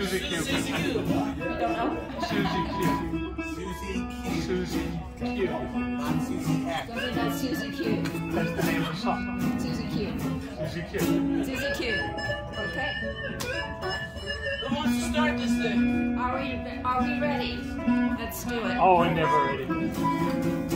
Susie Q. Susie Q. Don't know? Susie Q. Susie Q. Susie Q. Not Susie X. Definitely not Susie Q. That's the name of the song. Susie Q. Susie Q. Susie Q. Okay. Who wants to start this thing? Are we are we ready? Let's do it. Oh, we're never ready.